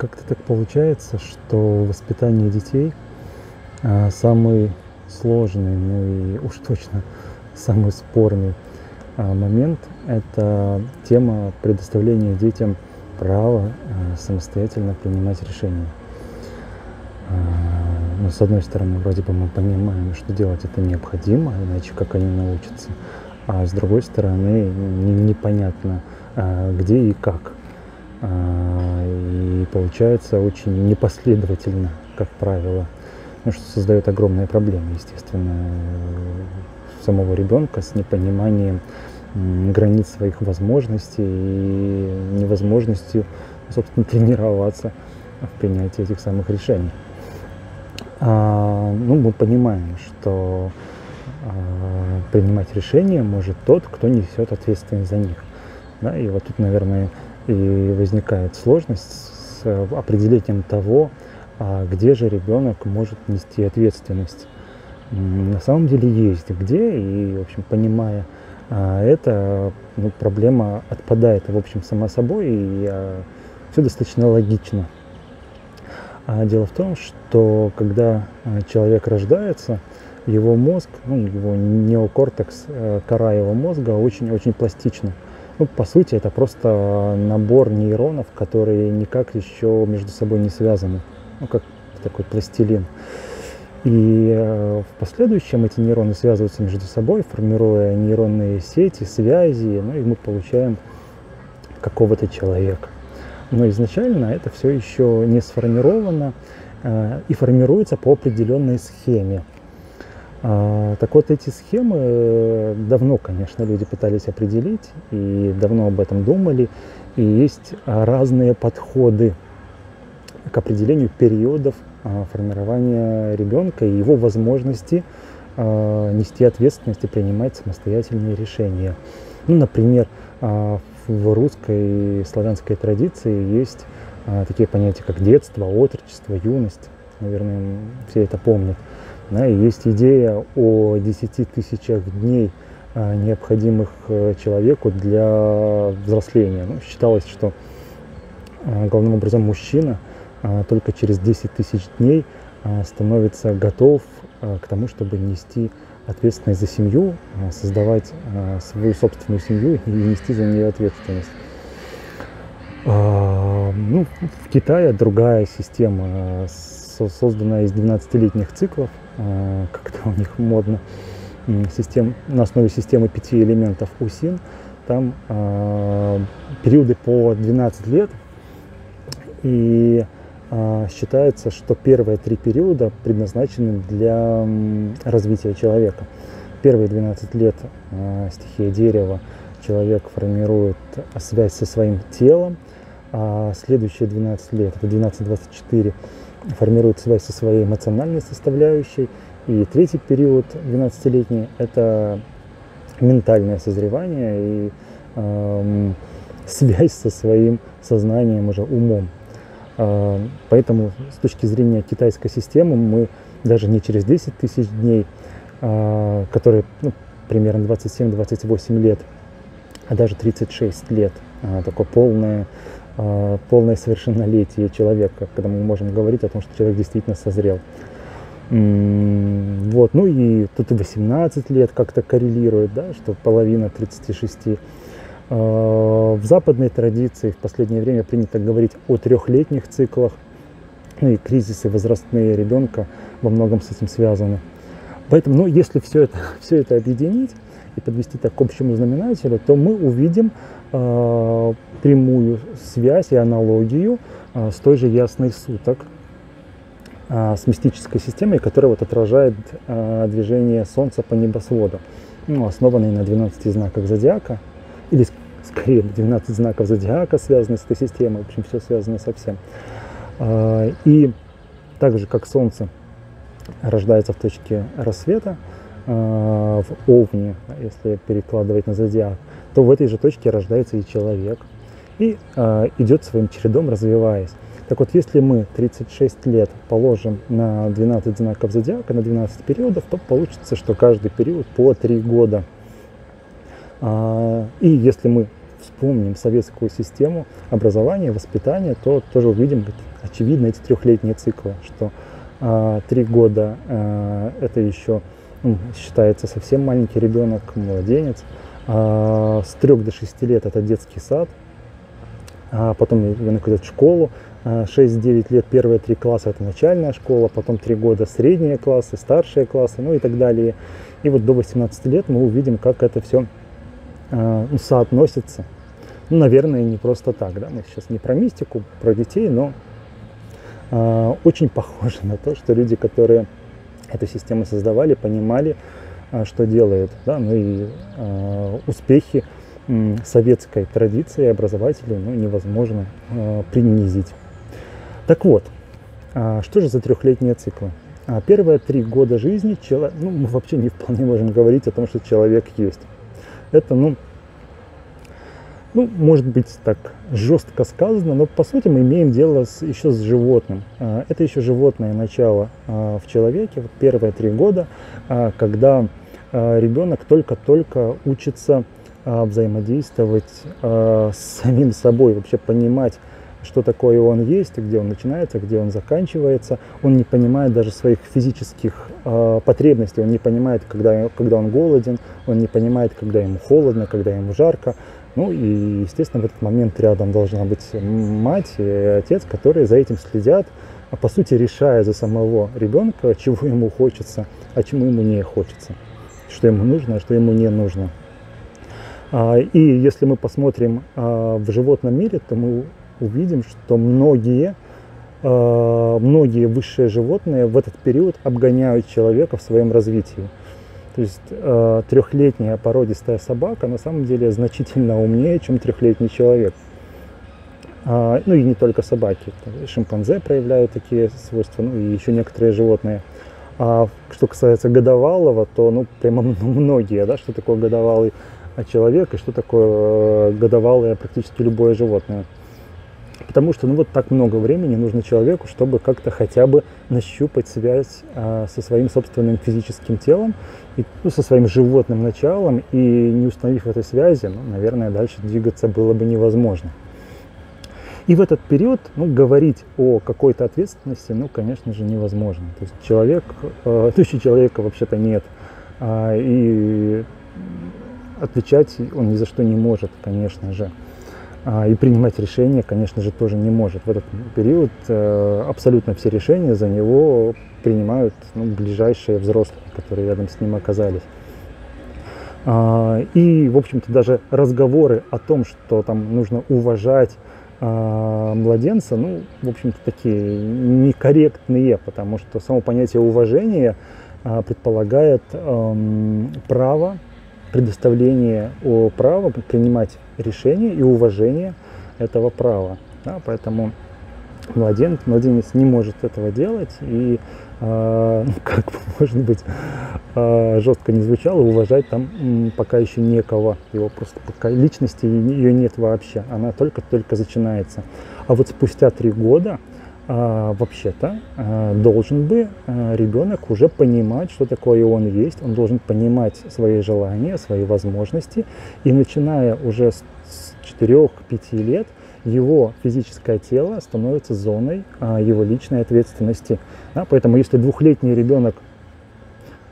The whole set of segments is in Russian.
как-то так получается, что воспитание детей а, самый сложный, ну и уж точно самый спорный а, момент – это тема предоставления детям права а, самостоятельно принимать решения. Но ну, с одной стороны, вроде бы мы понимаем, что делать это необходимо, иначе как они научатся. А с другой стороны, непонятно, где и как. И получается очень непоследовательно, как правило – ну, что создает огромные проблемы, естественно, самого ребенка с непониманием границ своих возможностей и невозможностью, собственно, тренироваться в принятии этих самых решений. А, ну, мы понимаем, что а, принимать решения может тот, кто несет ответственность за них. Да, и вот тут, наверное, и возникает сложность с определением того, а где же ребенок может нести ответственность. На самом деле есть где, и, в общем, понимая а, это, ну, проблема отпадает, в общем, сама собой, и а, все достаточно логично. Дело в том, что когда человек рождается, его мозг, ну, его неокортекс, э, кора его мозга очень-очень пластична. Ну, по сути, это просто набор нейронов, которые никак еще между собой не связаны ну, как такой пластилин. И э, в последующем эти нейроны связываются между собой, формируя нейронные сети, связи, ну и мы получаем какого-то человека. Но изначально это все еще не сформировано э, и формируется по определенной схеме. А, так вот, эти схемы э, давно, конечно, люди пытались определить и давно об этом думали. И есть разные подходы к определению периодов а, формирования ребенка и его возможности а, нести ответственность и принимать самостоятельные решения. Ну, например, в русской и славянской традиции есть такие понятия, как детство, отрочество, юность. Наверное, все это помнят. Да, есть идея о 10 тысячах дней, необходимых э, человеку для взросления. Ну, считалось, что главным образом мужчина – а, только через 10 тысяч дней а, становится готов а, к тому, чтобы нести ответственность за семью, создавать свою собственную семью и нести за нее ответственность. Ну, в Китае другая система, созданная из 12-летних циклов, как-то у них модно, систем, на основе системы пяти элементов УСИН. Там периоды по 12 лет, и а, считается, что первые три периода предназначены для развития человека. Первые 12 лет стихия дерева человек формирует связь со своим телом, а следующие 12 лет, это 12-24, формирует связь со своей эмоциональной составляющей, и третий период, 12-летний, это ментальное созревание и э, связь со своим сознанием, уже умом. А, поэтому с точки зрения китайской системы мы даже не через 10 тысяч дней, а, которые ну, примерно 27-28 лет, а даже 36 лет, а, такое полное, полное совершеннолетие человека, когда мы можем говорить о том, что человек действительно созрел. Вот, ну и тут и 18 лет как-то коррелирует, да, что половина 36 а, в западной традиции в последнее время принято говорить о трехлетних циклах, ну и кризисы возрастные ребенка во многом с этим связаны. Поэтому, ну, если все это, все это объединить и подвести так к общему знаменателю, то мы увидим э, прямую связь и аналогию э, с той же ясной суток, э, с мистической системой, которая вот отражает э, движение Солнца по небосводу, ну, основанной на 12 знаках зодиака, или скорее 12 знаков зодиака связаны с этой системой, в общем, все связано со всем. А, и так же, как Солнце рождается в точке рассвета, в Овне, если перекладывать на зодиак, то в этой же точке рождается и человек и а, идет своим чередом, развиваясь. Так вот, если мы 36 лет положим на 12 знаков зодиака, на 12 периодов, то получится, что каждый период по 3 года – а, и если мы вспомним советскую систему образования, воспитания, то тоже увидим очевидно эти трехлетние циклы, что а, три года а, это еще считается совсем маленький ребенок, младенец, а, с трех до шести лет это детский сад, а потом ребенок идет в школу, 6-9 лет первые три класса это начальная школа, потом три года средние классы, старшие классы, ну и так далее. И вот до 18 лет мы увидим, как это все ну, соотносится. Ну, наверное, не просто так, да, мы сейчас не про мистику, про детей, но э, очень похоже на то, что люди, которые эту систему создавали, понимали, э, что делают, да, ну и э, успехи советской традиции образователей ну, невозможно э, принизить. Так вот, что же за трехлетние циклы? А первые три года жизни человек, ну, мы вообще не вполне можем говорить о том, что человек есть. Это, ну, ну, может быть, так жестко сказано, но по сути мы имеем дело с, еще с животным. А, это еще животное начало а, в человеке, вот первые три года, а, когда ребенок только-только учится взаимодействовать с самим собой, вообще понимать, что такое он есть, где он начинается, где он заканчивается. Он не понимает даже своих физических потребностей, он не понимает, когда, когда он голоден, он не понимает, когда ему холодно, когда ему жарко. Ну и, естественно, в этот момент рядом должна быть мать и отец, которые за этим следят, а по сути решая за самого ребенка, чего ему хочется, а чему ему не хочется, что ему нужно, а что ему не нужно. А, и если мы посмотрим а, в животном мире, то мы увидим, что многие, многие высшие животные в этот период обгоняют человека в своем развитии. То есть э, трехлетняя породистая собака на самом деле значительно умнее, чем трехлетний человек. А, ну и не только собаки. Шимпанзе проявляют такие свойства, ну и еще некоторые животные. А что касается годовалого, то ну прямо многие, да, что такое годовалый человек и что такое э, годовалое практически любое животное. Потому что ну, вот так много времени нужно человеку, чтобы как-то хотя бы нащупать связь а, со своим собственным физическим телом, и, ну, со своим животным началом, и не установив этой связи, ну, наверное, дальше двигаться было бы невозможно. И в этот период ну, говорить о какой-то ответственности, ну, конечно же, невозможно. То есть человек, э, то человека вообще-то нет. А, и отвечать он ни за что не может, конечно же. А, и принимать решения, конечно же, тоже не может. В этот период э, абсолютно все решения за него принимают ну, ближайшие взрослые, которые рядом с ним оказались. А, и, в общем-то, даже разговоры о том, что там нужно уважать а, младенца, ну, в общем-то, такие некорректные, потому что само понятие уважения предполагает эм, право предоставление права принимать решения и уважение этого права. Да, поэтому младенец, младенец не может этого делать, и э, как бы, может быть, э, жестко не звучало, уважать там пока еще некого, его просто пока личности ее нет вообще, она только-только начинается. А вот спустя три года вообще-то а, должен бы а, ребенок уже понимать, что такое он есть, он должен понимать свои желания, свои возможности, и начиная уже с 4-5 лет его физическое тело становится зоной а, его личной ответственности. Да, поэтому если двухлетний ребенок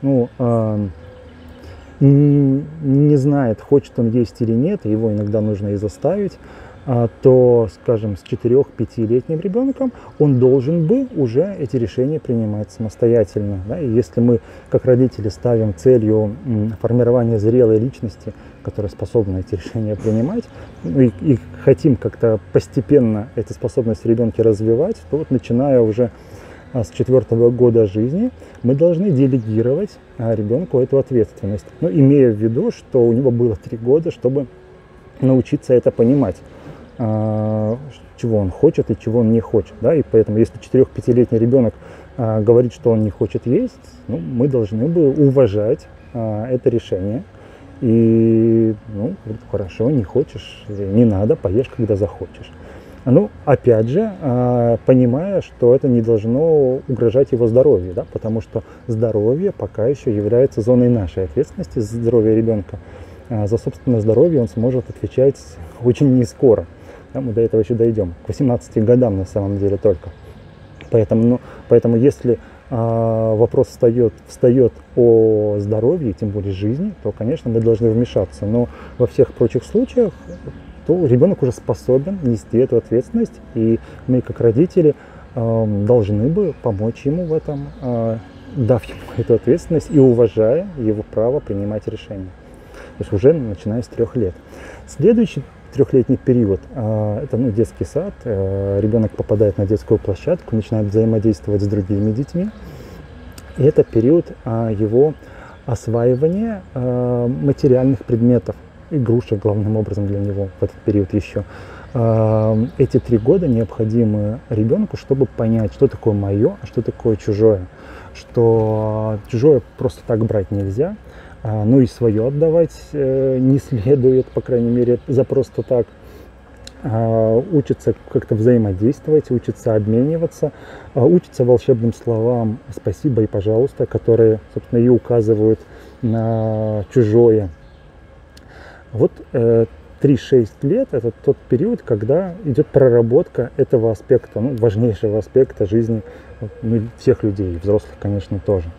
ну, а, не, знает, хочет он есть или нет, его иногда нужно и заставить, а, то, скажем, с 4-5-летним ребенком он должен бы уже эти решения принимать самостоятельно. Да? И если мы, как родители, ставим целью формирования зрелой личности, которая способна эти решения принимать, и, и хотим как-то постепенно эту способность в ребенке развивать, то вот начиная уже а, с четвертого года жизни мы должны делегировать а, ребенку эту ответственность, но имея в виду, что у него было три года, чтобы научиться это понимать. А, чего он хочет и чего он не хочет. Да? И поэтому, если 4-5-летний ребенок а, говорит, что он не хочет есть, ну, мы должны бы уважать а, это решение. И, ну, говорит, хорошо, не хочешь, не надо, поешь, когда захочешь. Ну, опять же, понимая, что это не должно угрожать его здоровью, да, потому что здоровье пока еще является зоной нашей ответственности, здоровье ребенка. за собственное здоровье он сможет отвечать очень не скоро. Да, мы до этого еще дойдем. К 18 годам на самом деле только. Поэтому, ну, поэтому если а, вопрос встает, встает о здоровье, тем более жизни, то, конечно, мы должны вмешаться. Но во всех прочих случаях то ребенок уже способен нести эту ответственность, и мы, как родители, э, должны бы помочь ему в этом, э, дав ему эту ответственность и уважая его право принимать решения. То есть уже начиная с трех лет. Следующий трехлетний период э, это ну, детский сад. Э, ребенок попадает на детскую площадку, начинает взаимодействовать с другими детьми. И это период э, его осваивания э, материальных предметов игрушек главным образом для него в этот период еще. Эти три года необходимы ребенку, чтобы понять, что такое мое, а что такое чужое. Что чужое просто так брать нельзя, а, ну и свое отдавать э, не следует, по крайней мере, за просто так. А, учится как-то взаимодействовать, учится обмениваться, а, учится волшебным словам «спасибо» и «пожалуйста», которые, собственно, и указывают на чужое, вот э, 3-6 лет это тот период, когда идет проработка этого аспекта, ну, важнейшего аспекта жизни ну, всех людей, взрослых, конечно, тоже.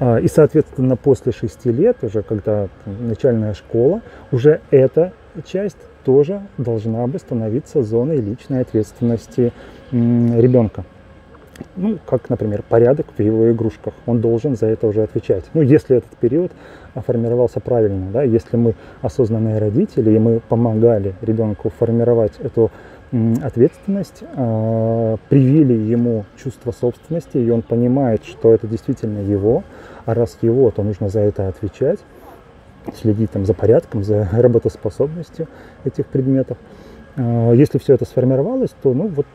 А, и, соответственно, после 6 лет, уже когда начальная школа, уже эта часть тоже должна бы становиться зоной личной ответственности ребенка ну, как, например, порядок в его игрушках. Он должен за это уже отвечать. Ну, если этот период формировался правильно, да, если мы осознанные родители, и мы помогали ребенку формировать эту ответственность, э, привили ему чувство собственности, и он понимает, что это действительно его, а раз его, то нужно за это отвечать, следить там за порядком, за работоспособностью этих предметов. Э, если все это сформировалось, то ну, вот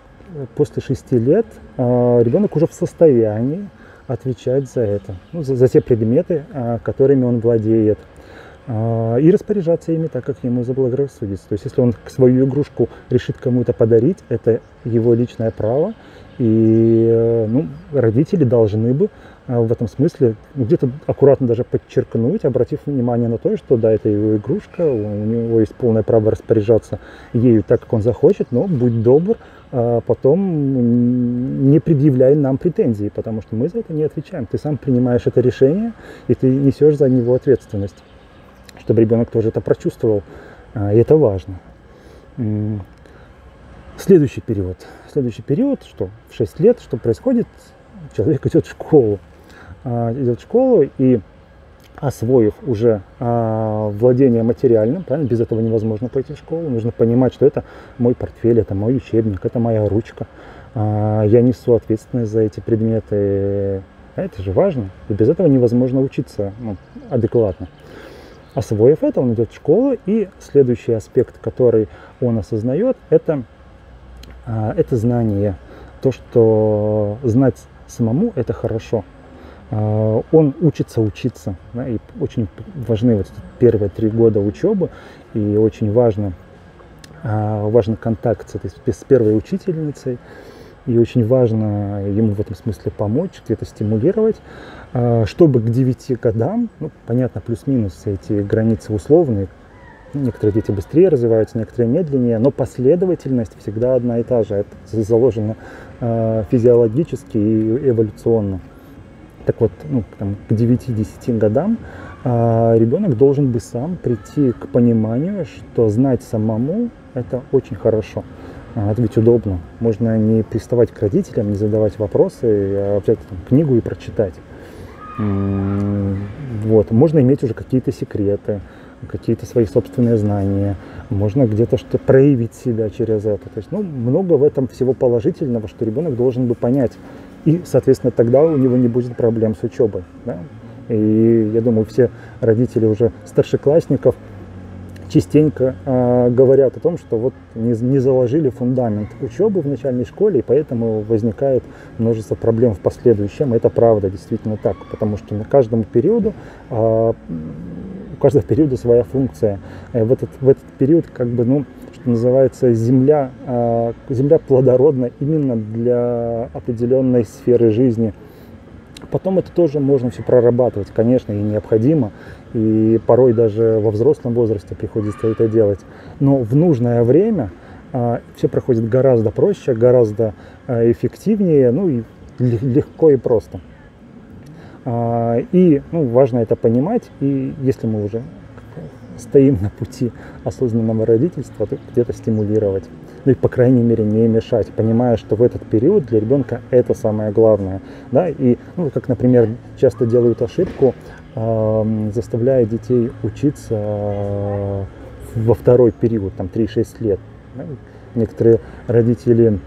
после шести лет а, ребенок уже в состоянии отвечать за это, ну, за, за те предметы, а, которыми он владеет, а, и распоряжаться ими так, как ему заблагорассудится. То есть, если он свою игрушку решит кому-то подарить, это его личное право, и э, ну, родители должны бы в этом смысле где-то аккуратно даже подчеркнуть, обратив внимание на то, что да, это его игрушка, у него есть полное право распоряжаться ею так, как он захочет, но будь добр, а потом не предъявляй нам претензии, потому что мы за это не отвечаем. Ты сам принимаешь это решение, и ты несешь за него ответственность, чтобы ребенок тоже это прочувствовал. А, и это важно. Следующий период. Следующий период, что в 6 лет, что происходит? Человек идет в школу. А, идет в школу, и освоив уже а, владение материальным, правильно, без этого невозможно пойти в школу, нужно понимать, что это мой портфель, это мой учебник, это моя ручка, а, я несу ответственность за эти предметы, а это же важно, и без этого невозможно учиться ну, адекватно. Освоив это, он идет в школу, и следующий аспект, который он осознает, это, а, это знание, то, что знать самому это хорошо – он учится учиться. Да, и очень важны вот первые три года учебы, и очень важно, а, важен контакт с, этой, с первой учительницей, и очень важно ему в этом смысле помочь, где-то стимулировать, а, чтобы к 9 годам, ну, понятно, плюс-минус эти границы условные, некоторые дети быстрее развиваются, некоторые медленнее, но последовательность всегда одна и та же, это заложено физиологически и эволюционно. Так вот, ну, там, к 9-10 годам а, ребенок должен бы сам прийти к пониманию, что знать самому это очень хорошо. А, это ведь удобно. Можно не приставать к родителям, не задавать вопросы, а взять там, книгу и прочитать. Вот. Можно иметь уже какие-то секреты, какие-то свои собственные знания, можно где-то что проявить себя через это. То есть, ну, много в этом всего положительного, что ребенок должен бы понять, и, соответственно, тогда у него не будет проблем с учебой. Да? И я думаю, все родители уже старшеклассников частенько э, говорят о том, что вот не, не заложили фундамент учебы в начальной школе, и поэтому возникает множество проблем в последующем. Это правда, действительно так, потому что на каждому периоду э, у каждого периода своя функция. Э, в этот, в этот период, как бы, ну, называется, земля, э, земля плодородна именно для определенной сферы жизни Потом это тоже можно все прорабатывать, конечно, и необходимо, и порой даже во взрослом возрасте приходится это делать. Но в нужное время а, все проходит гораздо проще, гораздо а, эффективнее, ну и легко и просто. А, и ну, важно это понимать, и если мы уже стоим на пути осознанного родительства, то где-то стимулировать. Ну и, по крайней мере, не мешать, понимая, что в этот период для ребенка это самое главное. Да? И, ну, как, например, часто делают ошибку, э, заставляя детей учиться э, во второй период, там 3-6 лет. Да? Некоторые родители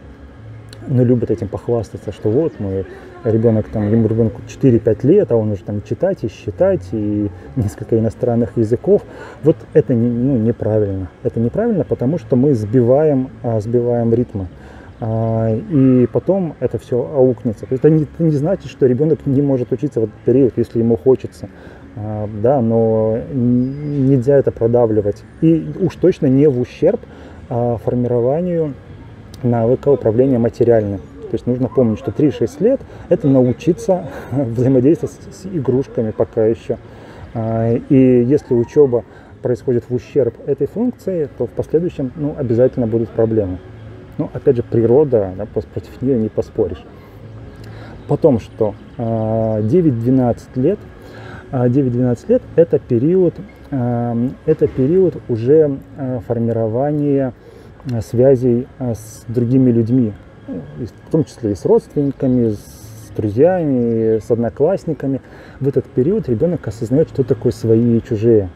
ну, любят этим похвастаться, что вот мы ребенок там, ему ребенку 4-5 лет, а он уже там читать и считать, и несколько иностранных языков. Вот это не, ну, неправильно. Это неправильно, потому что мы сбиваем, а, сбиваем ритмы. А, и потом это все аукнется. То есть это не, это не значит, что ребенок не может учиться в этот период, если ему хочется. А, да, но нельзя это продавливать. И уж точно не в ущерб формированию навыка управления материальным. То есть нужно помнить, что 3-6 лет – это научиться взаимодействовать с, игрушками пока еще. А, и если учеба происходит в ущерб этой функции, то в последующем ну, обязательно будут проблемы. Но опять же, природа, да, против нее не поспоришь. Потом что? 9-12 а, лет 9-12 лет это период, это период уже формирования связей с другими людьми, в том числе и с родственниками, с друзьями, с одноклассниками. В этот период ребенок осознает, что такое свои и чужие.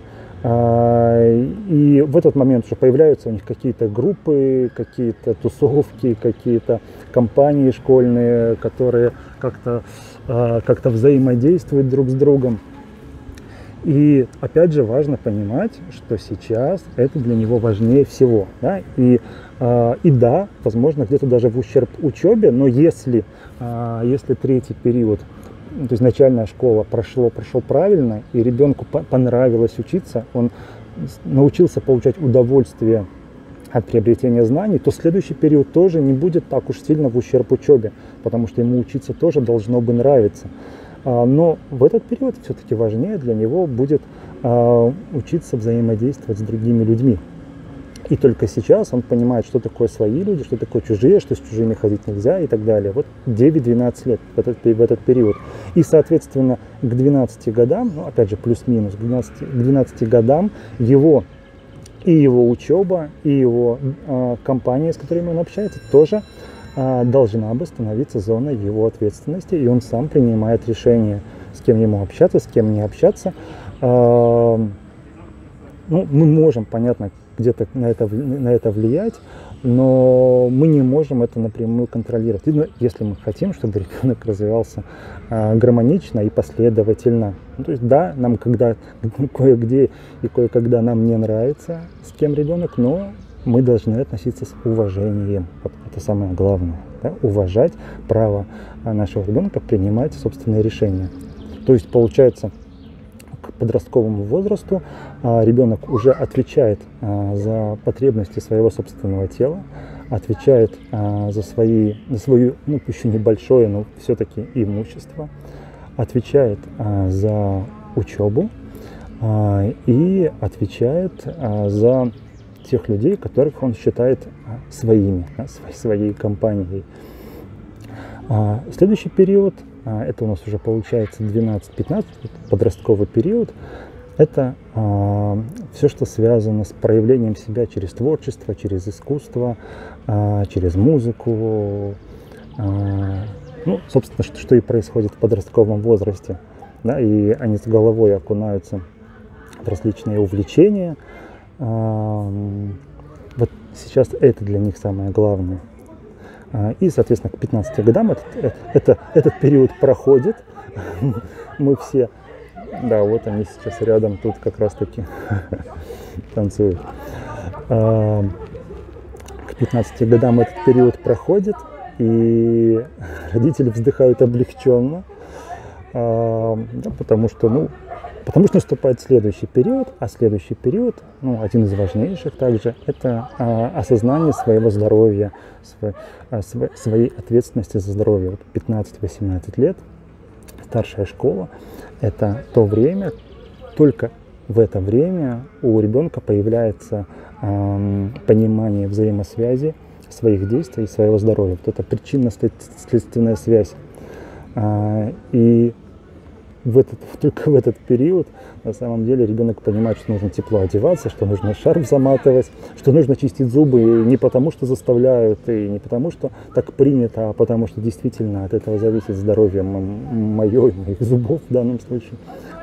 А, и в этот момент уже появляются у них какие-то группы, какие-то тусовки, какие-то компании школьные, которые как-то а, как взаимодействуют друг с другом. И опять же важно понимать, что сейчас это для него важнее всего. Да? И, э, и да, возможно, где-то даже в ущерб учебе, но если, э, если третий период, то есть начальная школа прошло, прошел правильно, и ребенку понравилось учиться, он научился получать удовольствие от приобретения знаний, то следующий период тоже не будет так уж сильно в ущерб учебе, потому что ему учиться тоже должно бы нравиться. А, но в этот период все-таки важнее для него будет а, учиться взаимодействовать с другими людьми. И только сейчас он понимает, что такое свои люди, что такое чужие, что с чужими ходить нельзя и так далее. Вот 9-12 лет в этот, в этот период. И, соответственно, к 12 годам, ну, опять же, плюс-минус, к 12, к 12 годам его и его учеба, и его э, компания, с которыми он общается, тоже должна бы становиться зоной его ответственности, и он сам принимает решение, с кем ему общаться, с кем не общаться. А, ну, мы можем, понятно, где-то на это, на это влиять, но мы не можем это напрямую контролировать. Если мы хотим, чтобы ребенок развивался а, гармонично и последовательно. Ну, то есть да, нам когда кое-где и кое-когда нам не нравится, с кем ребенок, но мы должны относиться с уважением. Вот это самое главное. Да? Уважать право а, нашего ребенка принимать собственные решения. То есть получается, к подростковому возрасту а, ребенок уже отвечает а, за потребности своего собственного тела, отвечает за, свои, за свою, ну еще небольшое, но все-таки имущество, отвечает за учебу и отвечает за тех людей, которых он считает а, своими, своей компанией. А, следующий период, а, это у нас уже получается 12-15, подростковый период, это все, что связано с проявлением себя через творчество, через искусство, через музыку. ну, собственно, что, что и происходит в подростковом возрасте. Да, и они с головой окунаются в различные увлечения, вот сейчас это для них самое главное. А, и, соответственно, к 15 годам этот, э, это, этот период проходит. Мы все, да, вот они сейчас рядом тут как раз-таки танцуют. К 15 годам этот период проходит, и родители вздыхают облегченно, потому что, ну, Потому что наступает следующий период, а следующий период, ну, один из важнейших также, это а, осознание своего здоровья, свой, а, св, своей ответственности за здоровье. Вот 15-18 лет старшая школа – это то время, только в это время у ребенка появляется э, понимание взаимосвязи своих действий и своего здоровья. Вот это причинно-следственная связь. Э, и в этот, только в этот период на самом деле ребенок понимает, что нужно тепло одеваться, что нужно шарф заматывать, что нужно чистить зубы не потому, что заставляют, и не потому, что так принято, а потому что действительно от этого зависит здоровье мое и моих зубов в данном случае.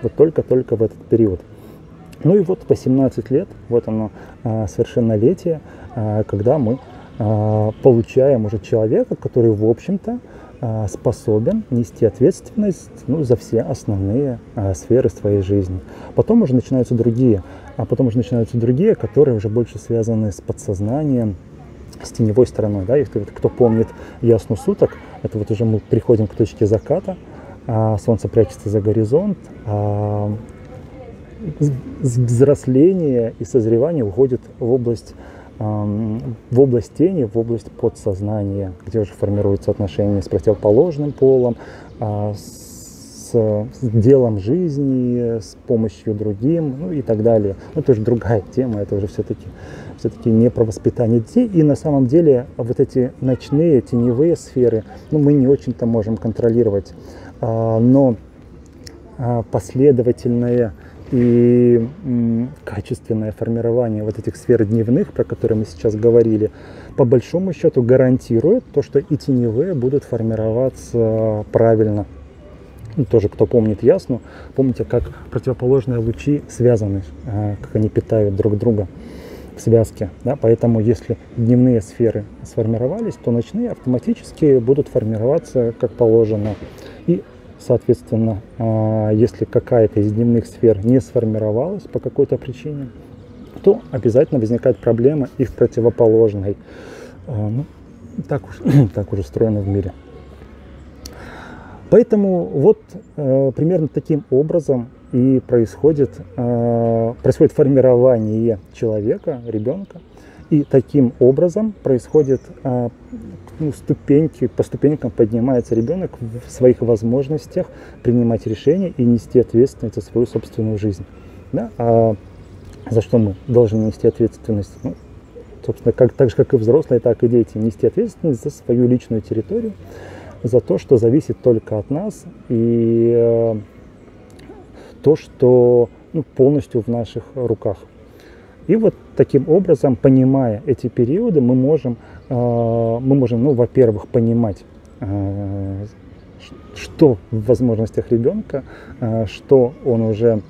Вот только-только в этот период. Ну и вот 18 лет, вот оно а, совершеннолетие, а, когда мы а, получаем уже человека, который, в общем-то, способен нести ответственность ну, за все основные а, сферы своей жизни. Потом уже начинаются другие, а потом уже начинаются другие, которые уже больше связаны с подсознанием, с теневой стороной. Да? Если кто помнит ясну суток, это вот уже мы приходим к точке заката, а солнце прячется за горизонт, а взросление и созревание уходит в область в область тени, в область подсознания, где уже формируются отношения с противоположным полом, а, с, с делом жизни, с помощью другим, ну и так далее. Ну, это уже другая тема, это уже все-таки все-таки не про воспитание детей. И на самом деле вот эти ночные, теневые сферы, ну, мы не очень-то можем контролировать. А, но а, последовательное и качественное формирование вот этих сфер дневных, про которые мы сейчас говорили, по большому счету гарантирует то, что и теневые будут формироваться правильно. Ну, тоже, кто помнит ясно, помните, как противоположные лучи связаны, а, как они питают друг друга в связке. Да? Поэтому если дневные сферы сформировались, то ночные автоматически будут формироваться как положено. Соответственно, а, если какая-то из дневных сфер не сформировалась по какой-то причине, то обязательно возникает проблема и в противоположной. А, ну, так, уж, так уже устроено в мире. Поэтому вот э, примерно таким образом и происходит, э, происходит формирование человека, ребенка, и таким образом происходит э, ну, ступеньки, по ступенькам поднимается ребенок в своих возможностях принимать решения и нести ответственность за свою собственную жизнь. Да? А за что мы должны нести ответственность? Ну, собственно, как, так же, как и взрослые, так и дети, нести ответственность за свою личную территорию, за то, что зависит только от нас, и э, то, что ну, полностью в наших руках. И вот таким образом, понимая эти периоды, мы можем а, мы можем, ну, во-первых, понимать, а, что в возможностях ребенка, а, что он уже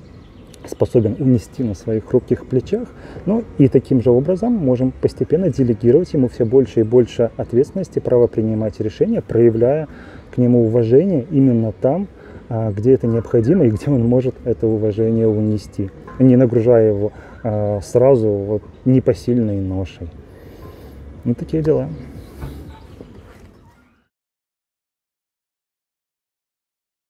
способен унести на своих хрупких плечах. Ну и таким же образом можем постепенно делегировать ему все больше и больше ответственности, право принимать решения, проявляя к нему уважение именно там, где это необходимо и где он может это уважение унести, не нагружая его сразу вот непосильной ношей. Ну, такие дела.